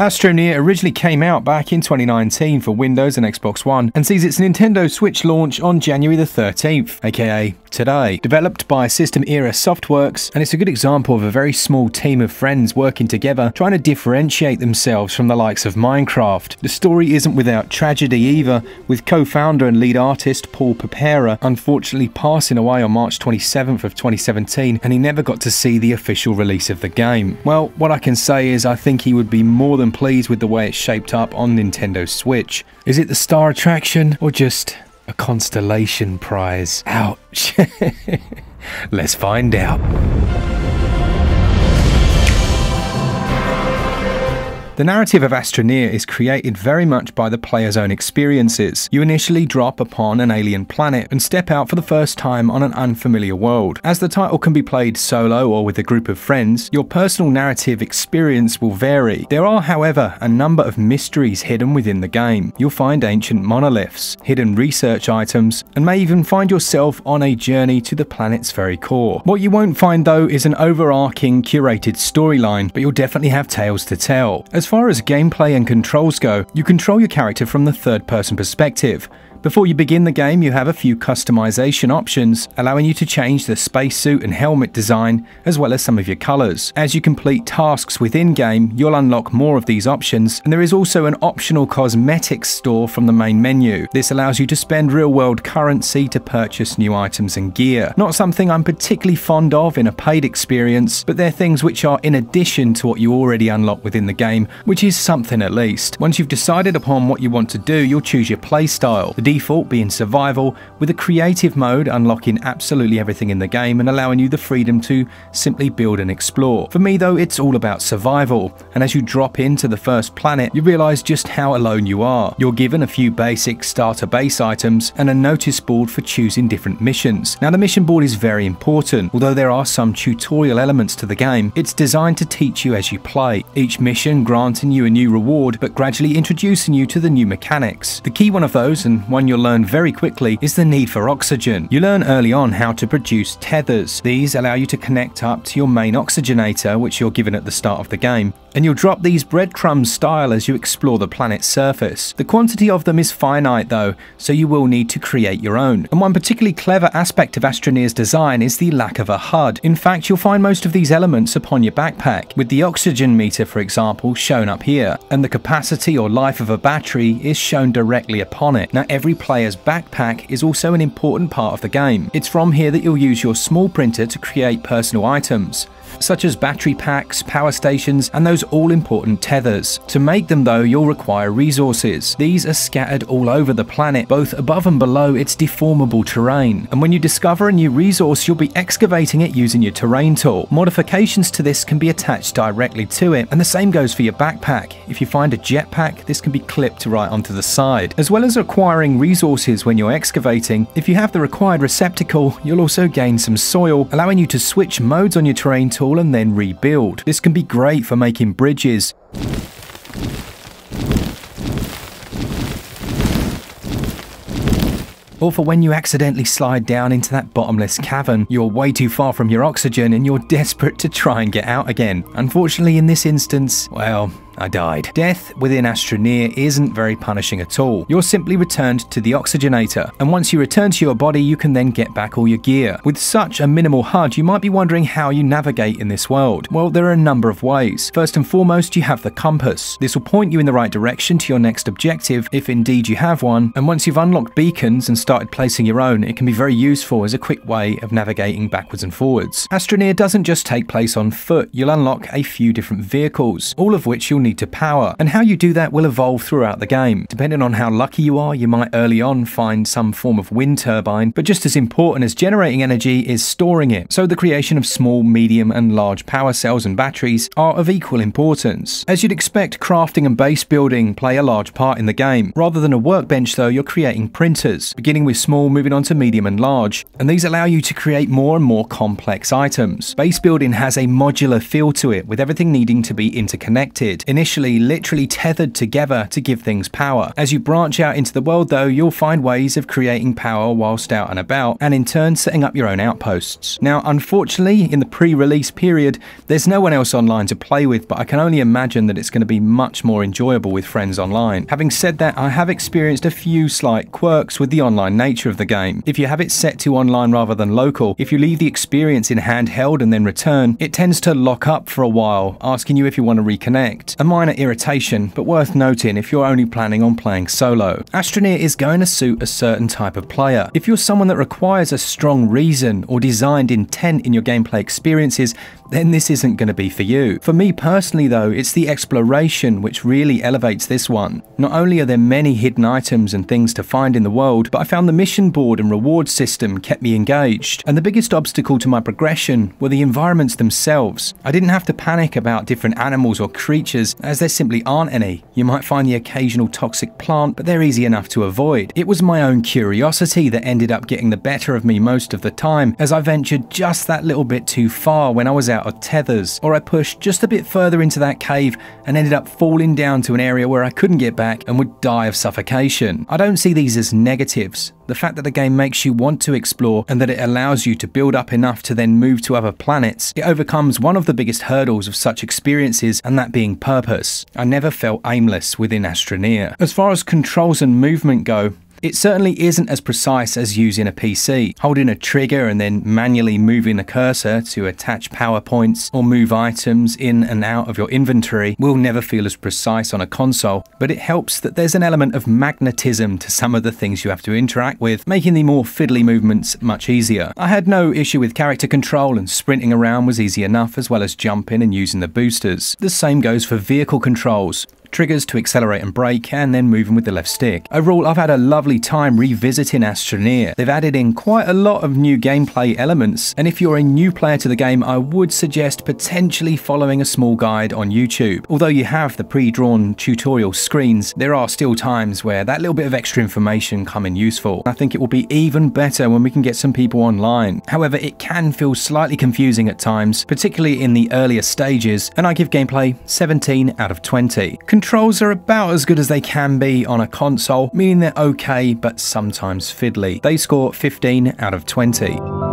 Astroneer originally came out back in 2019 for Windows and Xbox One and sees its Nintendo Switch launch on January the 13th, aka today. Developed by System Era Softworks, and it's a good example of a very small team of friends working together trying to differentiate themselves from the likes of Minecraft. The story isn't without tragedy either, with co-founder and lead artist Paul Pepera unfortunately passing away on March 27th of 2017 and he never got to see the official release of the game. Well, what I can say is I think he would be more than pleased with the way it's shaped up on Nintendo Switch. Is it the star attraction or just a constellation prize? Ouch. Let's find out. The narrative of Astroneer is created very much by the player's own experiences. You initially drop upon an alien planet and step out for the first time on an unfamiliar world. As the title can be played solo or with a group of friends, your personal narrative experience will vary. There are, however, a number of mysteries hidden within the game. You'll find ancient monoliths, hidden research items, and may even find yourself on a journey to the planet's very core. What you won't find though is an overarching curated storyline, but you'll definitely have tales to tell. As far as gameplay and controls go, you control your character from the third person perspective. Before you begin the game, you have a few customization options, allowing you to change the spacesuit and helmet design, as well as some of your colors. As you complete tasks within game, you'll unlock more of these options, and there is also an optional cosmetics store from the main menu. This allows you to spend real-world currency to purchase new items and gear. Not something I'm particularly fond of in a paid experience, but they're things which are in addition to what you already unlock within the game, which is something at least. Once you've decided upon what you want to do, you'll choose your playstyle. The default being survival, with a creative mode unlocking absolutely everything in the game and allowing you the freedom to simply build and explore. For me though, it's all about survival, and as you drop into the first planet, you realise just how alone you are. You're given a few basic starter base items and a notice board for choosing different missions. Now the mission board is very important, although there are some tutorial elements to the game, it's designed to teach you as you play, each mission granting you a new reward but gradually introducing you to the new mechanics. The key one of those, and one one you'll learn very quickly is the need for oxygen. You learn early on how to produce tethers. These allow you to connect up to your main oxygenator, which you're given at the start of the game, and you'll drop these breadcrumbs style as you explore the planet's surface. The quantity of them is finite though, so you will need to create your own. And one particularly clever aspect of Astroneer's design is the lack of a HUD. In fact, you'll find most of these elements upon your backpack, with the oxygen meter for example shown up here, and the capacity or life of a battery is shown directly upon it. Now every player's backpack is also an important part of the game. It's from here that you'll use your small printer to create personal items such as battery packs, power stations, and those all important tethers. To make them though, you'll require resources. These are scattered all over the planet, both above and below its deformable terrain. And when you discover a new resource, you'll be excavating it using your terrain tool. Modifications to this can be attached directly to it, and the same goes for your backpack. If you find a jetpack, this can be clipped right onto the side. As well as acquiring resources when you're excavating, if you have the required receptacle, you'll also gain some soil, allowing you to switch modes on your terrain tool and then rebuild. This can be great for making bridges. Or for when you accidentally slide down into that bottomless cavern, you're way too far from your oxygen and you're desperate to try and get out again. Unfortunately in this instance, well, I died. Death within Astroneer isn't very punishing at all. You're simply returned to the oxygenator, and once you return to your body, you can then get back all your gear. With such a minimal HUD, you might be wondering how you navigate in this world. Well, there are a number of ways. First and foremost, you have the compass. This will point you in the right direction to your next objective, if indeed you have one, and once you've unlocked beacons and started placing your own, it can be very useful as a quick way of navigating backwards and forwards. Astroneer doesn't just take place on foot, you'll unlock a few different vehicles, all of which you'll need to power, and how you do that will evolve throughout the game. Depending on how lucky you are, you might early on find some form of wind turbine, but just as important as generating energy is storing it, so the creation of small, medium, and large power cells and batteries are of equal importance. As you'd expect, crafting and base building play a large part in the game. Rather than a workbench though, you're creating printers, beginning with small, moving on to medium and large, and these allow you to create more and more complex items. Base building has a modular feel to it, with everything needing to be interconnected. Initially literally tethered together to give things power. As you branch out into the world though, you'll find ways of creating power whilst out and about, and in turn setting up your own outposts. Now, unfortunately, in the pre-release period, there's no one else online to play with, but I can only imagine that it's going to be much more enjoyable with friends online. Having said that, I have experienced a few slight quirks with the online nature of the game. If you have it set to online rather than local, if you leave the experience in handheld and then return, it tends to lock up for a while, asking you if you want to reconnect. A minor irritation, but worth noting if you're only planning on playing solo. Astroneer is going to suit a certain type of player. If you're someone that requires a strong reason or designed intent in your gameplay experiences, then this isn't going to be for you. For me personally though, it's the exploration which really elevates this one. Not only are there many hidden items and things to find in the world, but I found the mission board and reward system kept me engaged. And the biggest obstacle to my progression were the environments themselves. I didn't have to panic about different animals or creatures as there simply aren't any. You might find the occasional toxic plant, but they're easy enough to avoid. It was my own curiosity that ended up getting the better of me most of the time as I ventured just that little bit too far when I was out out of tethers, or I pushed just a bit further into that cave and ended up falling down to an area where I couldn't get back and would die of suffocation. I don't see these as negatives. The fact that the game makes you want to explore and that it allows you to build up enough to then move to other planets, it overcomes one of the biggest hurdles of such experiences, and that being purpose. I never felt aimless within Astroneer. As far as controls and movement go, it certainly isn't as precise as using a PC. Holding a trigger and then manually moving the cursor to attach power points or move items in and out of your inventory will never feel as precise on a console, but it helps that there's an element of magnetism to some of the things you have to interact with, making the more fiddly movements much easier. I had no issue with character control and sprinting around was easy enough as well as jumping and using the boosters. The same goes for vehicle controls triggers to accelerate and brake, and then moving with the left stick. Overall, I've had a lovely time revisiting Astroneer. They've added in quite a lot of new gameplay elements, and if you're a new player to the game, I would suggest potentially following a small guide on YouTube. Although you have the pre-drawn tutorial screens, there are still times where that little bit of extra information come in useful. I think it will be even better when we can get some people online. However, it can feel slightly confusing at times, particularly in the earlier stages, and I give gameplay 17 out of 20 controls are about as good as they can be on a console, meaning they're okay but sometimes fiddly. They score 15 out of 20.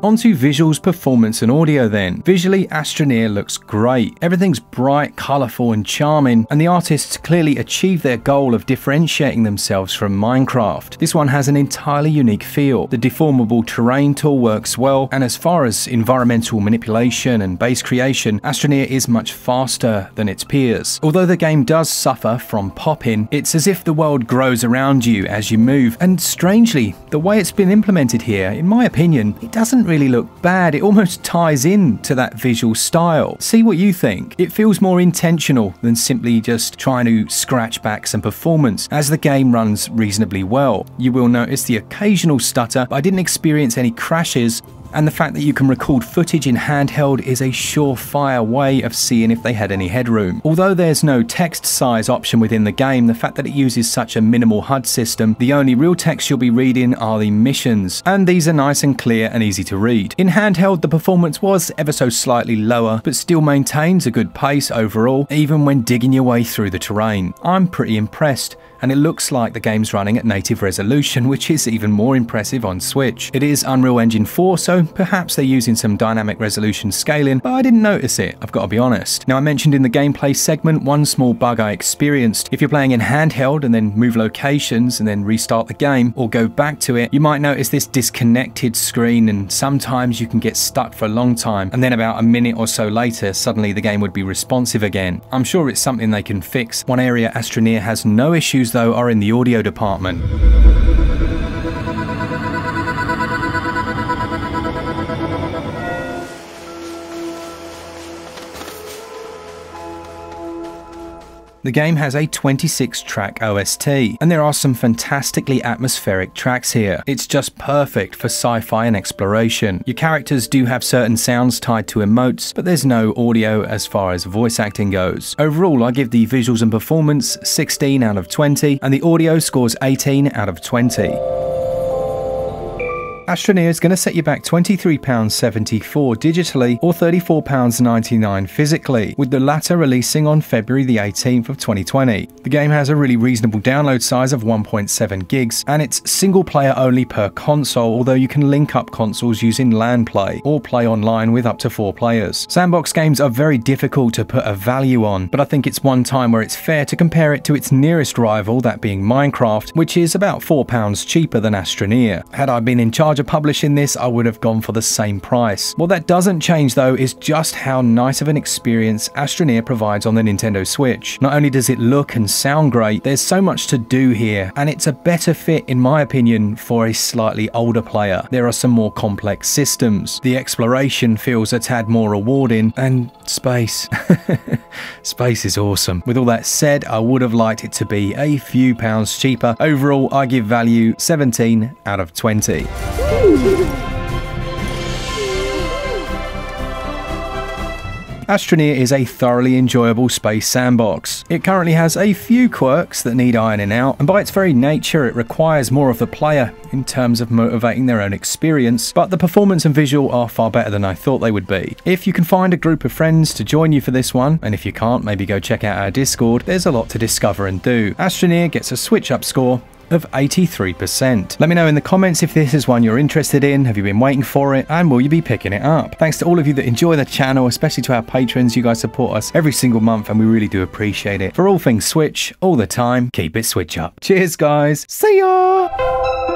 Onto visuals, performance and audio then. Visually, Astroneer looks great. Everything's bright, colourful and charming, and the artists clearly achieve their goal of differentiating themselves from Minecraft. This one has an entirely unique feel. The deformable terrain tool works well, and as far as environmental manipulation and base creation, Astroneer is much faster than its peers. Although the game does suffer from popping, it's as if the world grows around you as you move, and strangely, the way it's been implemented here, in my opinion, it doesn't really look bad. It almost ties in to that visual style. See what you think. It feels more intentional than simply just trying to scratch back some performance as the game runs reasonably well. You will notice the occasional stutter, but I didn't experience any crashes and the fact that you can record footage in handheld is a surefire way of seeing if they had any headroom. Although there's no text size option within the game, the fact that it uses such a minimal HUD system, the only real text you'll be reading are the missions, and these are nice and clear and easy to read. In handheld, the performance was ever so slightly lower, but still maintains a good pace overall, even when digging your way through the terrain. I'm pretty impressed and it looks like the game's running at native resolution, which is even more impressive on Switch. It is Unreal Engine 4, so perhaps they're using some dynamic resolution scaling, but I didn't notice it, I've got to be honest. Now I mentioned in the gameplay segment one small bug I experienced. If you're playing in handheld and then move locations and then restart the game, or go back to it, you might notice this disconnected screen and sometimes you can get stuck for a long time, and then about a minute or so later, suddenly the game would be responsive again. I'm sure it's something they can fix. One area Astroneer has no issues though, are in the audio department. The game has a 26 track OST, and there are some fantastically atmospheric tracks here. It's just perfect for sci fi and exploration. Your characters do have certain sounds tied to emotes, but there's no audio as far as voice acting goes. Overall, I give the visuals and performance 16 out of 20, and the audio scores 18 out of 20. Astroneer is going to set you back £23.74 digitally or £34.99 physically, with the latter releasing on February the 18th of 2020. The game has a really reasonable download size of 1.7 gigs, and it's single player only per console, although you can link up consoles using LAN play or play online with up to four players. Sandbox games are very difficult to put a value on, but I think it's one time where it's fair to compare it to its nearest rival, that being Minecraft, which is about £4 cheaper than Astroneer. Had I been in charge of publishing this, I would have gone for the same price. What that doesn't change though is just how nice of an experience Astroneer provides on the Nintendo Switch. Not only does it look and sound great, there's so much to do here, and it's a better fit, in my opinion, for a slightly older player. There are some more complex systems. The exploration feels a tad more rewarding, and space. space is awesome. With all that said, I would have liked it to be a few pounds cheaper. Overall, I give value 17 out of 20. Astroneer is a thoroughly enjoyable space sandbox. It currently has a few quirks that need ironing out, and by its very nature, it requires more of the player in terms of motivating their own experience, but the performance and visual are far better than I thought they would be. If you can find a group of friends to join you for this one, and if you can't, maybe go check out our Discord, there's a lot to discover and do. Astroneer gets a switch up score of 83%. Let me know in the comments if this is one you're interested in, have you been waiting for it, and will you be picking it up? Thanks to all of you that enjoy the channel, especially to our patrons, you guys support us every single month and we really do appreciate it. For all things Switch, all the time, keep it Switch up. Cheers guys, see ya!